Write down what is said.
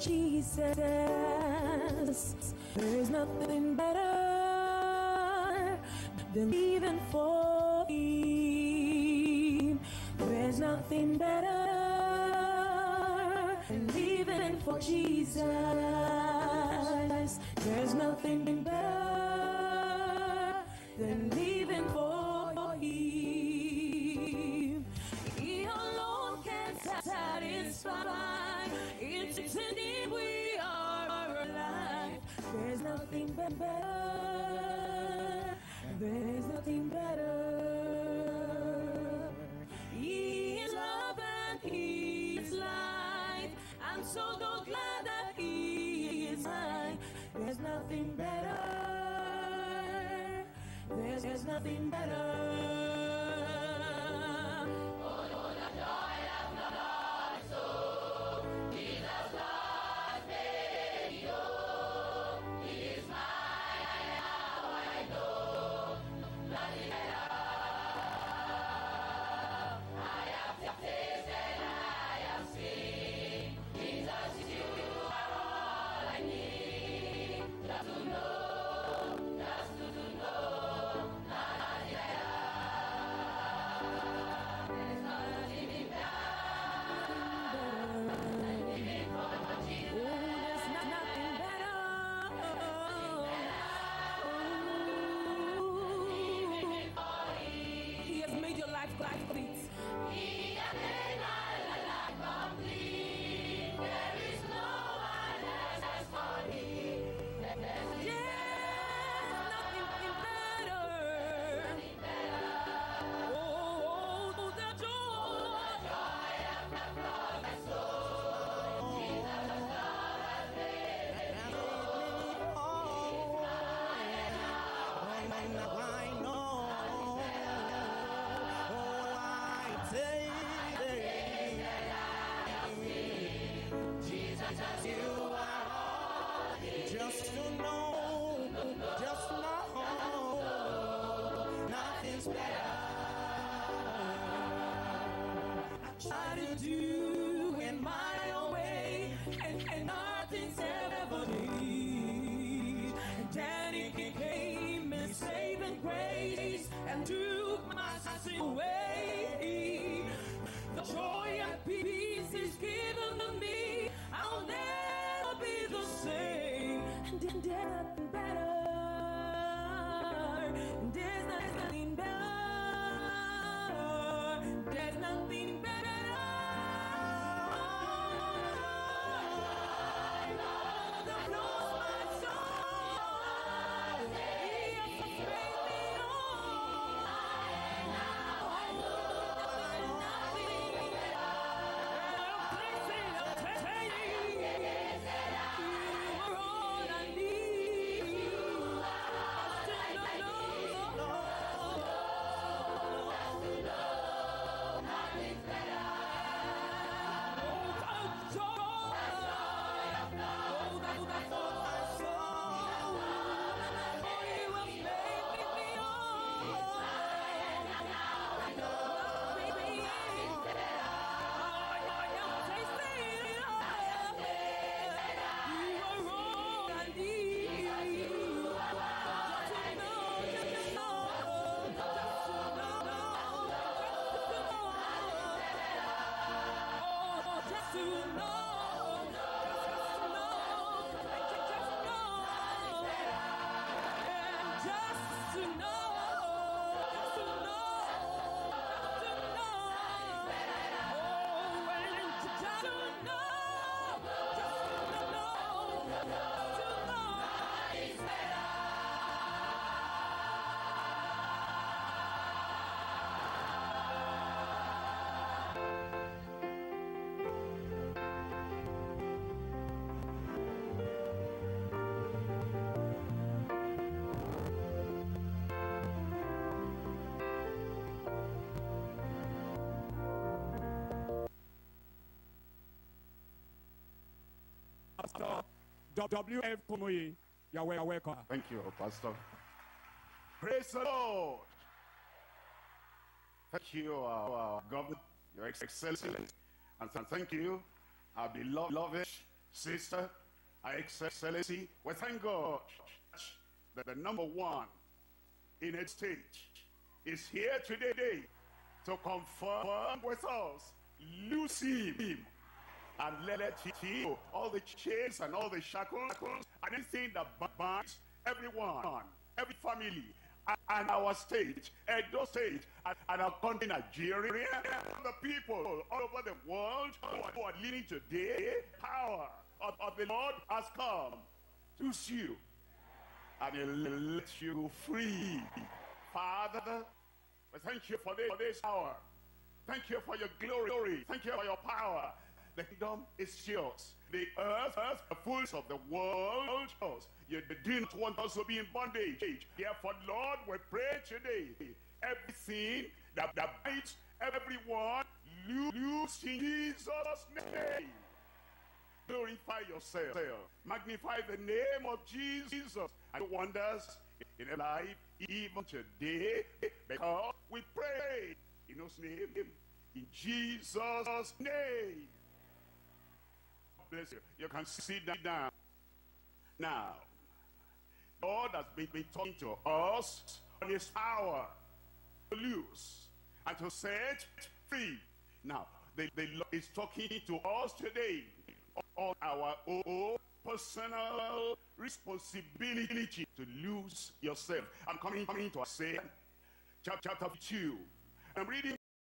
Jesus. There's nothing better than living for Him. There's nothing better than living for Jesus. There's nothing better than living for Him. He alone can satisfy. It's we are alive. There's nothing better. There's nothing better. He is love and He is life. I'm so glad that He is mine. There's nothing better. There's, there's nothing better. Made nothing's better. I try to do in my own way, and, and nothing's ever need. Daddy came and saving grace and took my sin away. The joy W.F. Kumuyi, you're welcome. Thank you, Pastor. Praise the Lord. Thank you, our, our governor, your excellency, and thank you, our beloved, sister, Excellency, we thank God that the number one in a state is here today to confirm with us, him and let it him all the chains and all the shackles and anything that binds everyone, every family, and our state, Edo State, and, and our country, Nigeria, and the people all over the world who are, who are living today, power of, of the Lord has come to you, and He'll let you go free. Father, we thank you for this, for this hour. Thank you for your glory. Thank you for your power. The kingdom is yours. The earth, earth, the fools of the world, yours. You do not want us to be in bondage. Therefore, Lord, we pray today. Everything that, that bites everyone, loose in Jesus' name. Glorify yourself. Magnify the name of Jesus and wonders in a life even today because we pray in His name, in Jesus' name. Bless you. You can sit down. Now, God has been, been talking to us on His power to lose and to set free. Now, the, the Lord is talking to us today on our own personal responsibility to lose yourself. I'm coming, coming to say chapter 2. I'm reading